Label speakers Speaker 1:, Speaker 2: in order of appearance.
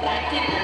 Speaker 1: Back